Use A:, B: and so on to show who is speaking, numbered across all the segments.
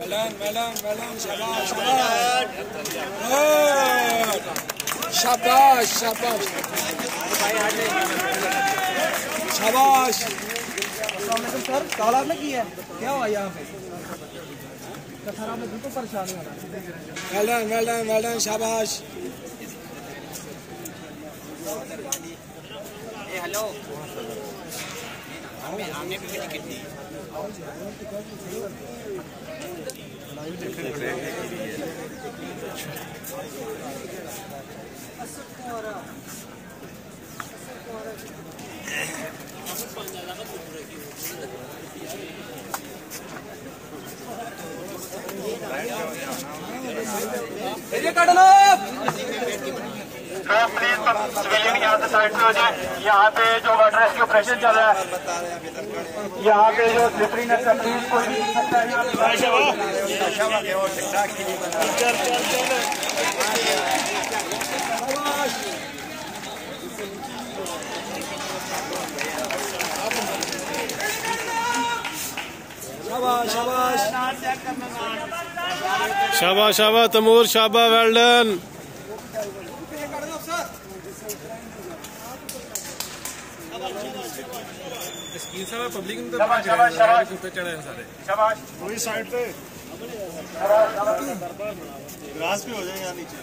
A: Well done, well done, well done. Shabash, shabash. Good. Shabash, shabash. शाबाश।
B: Sir call आपने की है? क्या हुआ यहाँ पे? बिल्कुल परेशान हो रहा
A: well well done well done शाबाश।
C: हेलो हमने हमने भी टिकट दी
D: सिविलियन यहाँ से साइड पे हो जाए यहाँ पे जो वाटर रेस्क्यू ऑपरेशन चल रहा है, यहाँ पे जो स्लिपरीनेस है प्लीज़ कोई भी सकता है यहाँ पे।
A: शाबाश शाबाश
E: शाबाश तमूर शाबा वेल डन
D: शाबाश शाबाश शाबाश। शाबाश।
F: वही साइड पे। ग्रास पे हो जाए यहाँ नीचे।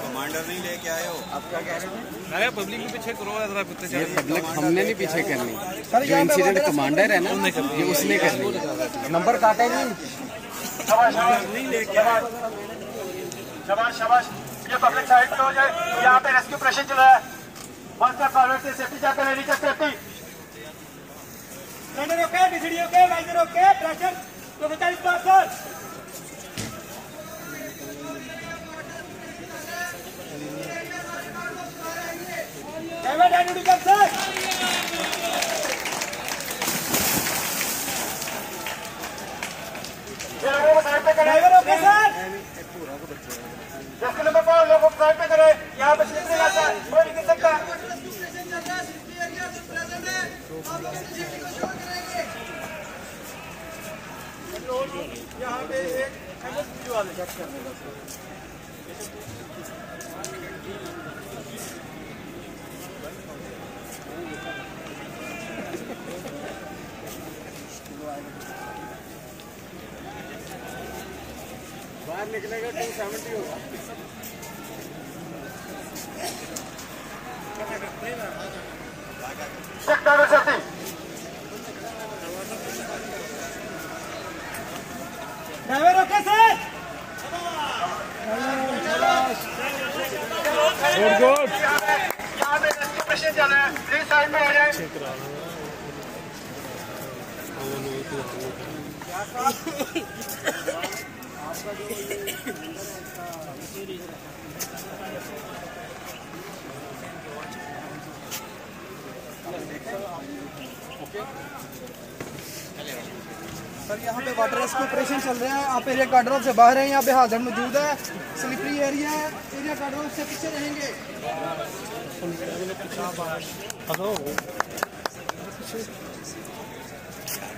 C: कमांडर नहीं लेके आए हो?
E: अरे पब्लिक के पीछे करो जरा कुत्ते
G: ये पब्लिक हमने नहीं पीछे करनी। जो इंसिडेंट कमांडर है ना ये उसने करनी।
B: नंबर काटे नहीं।
D: शाबाश शाबाश। शाबाश शाबाश ये पब्लिक साइड पे हो जाए। यहाँ पे रेस्क्यू ऑपरेशन चल रहा है। वन स्टेप फॉरवर्ड से सेफ्टी चेक करें नीचे safety
B: cylinder okay DCD okay visor percent driver कर. सर ड्राइवर ओके सर
D: सकता. यहाँ पे एक एमएसपी वाले
G: बाहर निकलेगा टू सेवेंटी होगा
D: driver safety
B: driver okay sir
E: good good
D: यहाँ पे रेस्क्यू ऑपरेशन चल रहा है प्लीज़ साइड में हो जाए
B: सर, यहाँ पे वाटर रेस्क्यू ऑपरेशन चल रहा है। आप एरिया गार्डरों से बाहर हैं, यहाँ पे हाजिर मौजूद है। स्लिपरी एरिया है। एरिया गार्डरों से पीछे रहेंगे।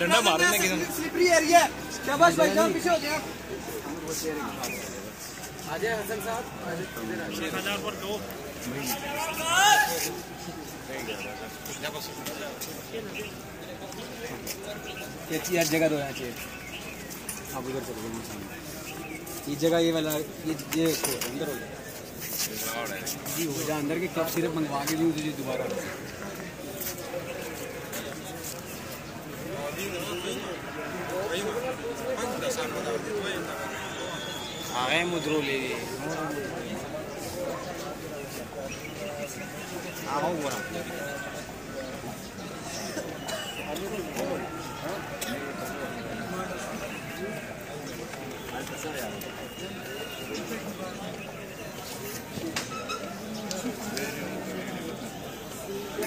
B: डंडा मारने की स्लिपरी एरिया है। शाबाश भाई जान पीछे हो जाए
G: ये हर जगह होना चाहिए। आप उधर चलो ये जगह ये वाला ये ये अंदर हो गया। जी हो जा अंदर के कप सिर्फ़ मंगवा के दूँ तुझे दोबारा। आ गए मुद्रो ले आओ बोरा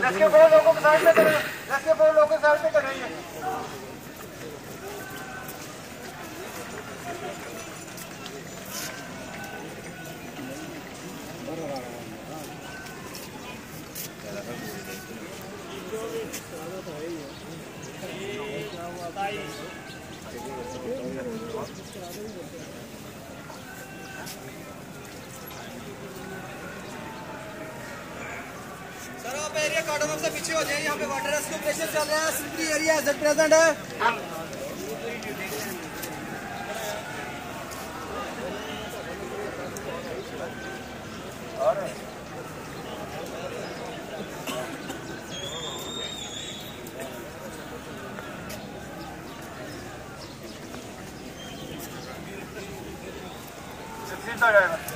D: रस्के फोर लोगों को साइड में करें रस्के फोर लोगों को साइड में करेंगे
B: सर आप एरिया कार्डन से पीछे हो जाए यहाँ पे वाटर रेस्क्यू ऑपरेशन चल रहा है एरिया एज प्रेजेंट है।
D: सीधा जाएगा।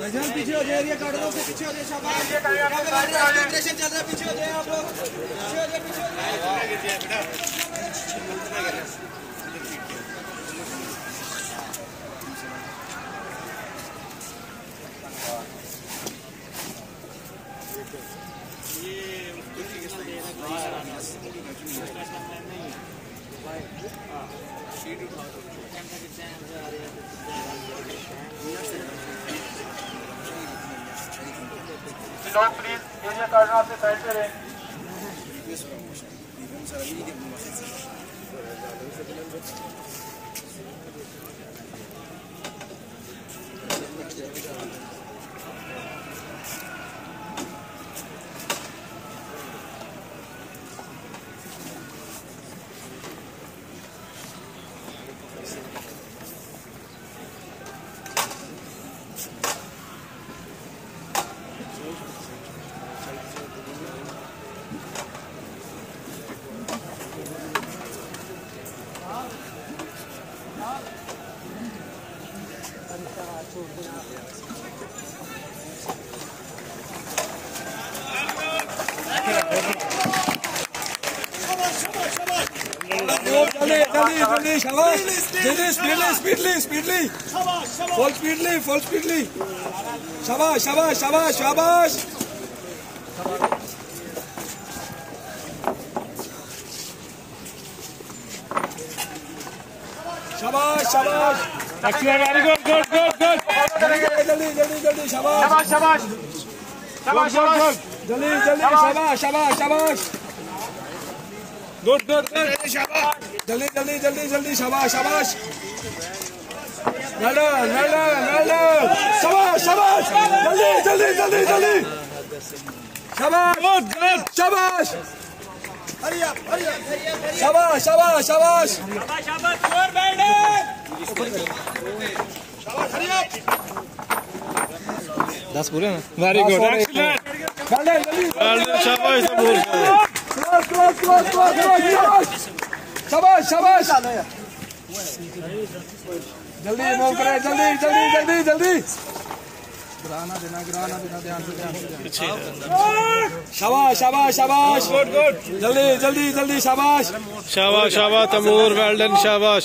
B: भाईजान पीछे हो जाए काट दो पीछे हो जाए शाबाश। चल रहा है पीछे हो जाए आप लोग। पीछे हो जाए पीछे हो जाए
D: लोग प्लीज़ एरिया कार्डन आपसे साइड पे रहें
A: जल्दी जल्दी जल्दी शाबाश जल्दी speedly speedly speedly full speedly full speedly शाबाश शाबाश शाबाश शाबाश शाबाश शाबाश
E: very good good good good
A: जल्दी जल्दी जल्दी शाबाश
D: शाबाश शाबाश शाबाश
A: जल्दी जल्दी शाबाश शाबाश शाबाश
E: गुड गुड गुड
A: जल्दी जल्दी जल्दी जल्दी शाबाश शाबाश। डन वेल डन शाबाश शाबाश। जल्दी जल्दी जल्दी जल्दी। शाबाश।
E: गुड गुड
A: शाबाश शाबाश शाबाश। शाबाश
G: दस पूरे ना।
E: वेरी गुड एक्सीलेंट शाबाश
A: शाबाश शाबाश जल्दी मूव करें जल्दी जल्दी जल्दी जल्दी.
B: गिराना देना गिराना देना ध्यान से ध्यान से
A: शाबाश शाबाश शाबाश गुड गुड जल्दी जल्दी जल्दी शाबाश
E: शाबाश शाबाश तमूर वेल डन शाबाश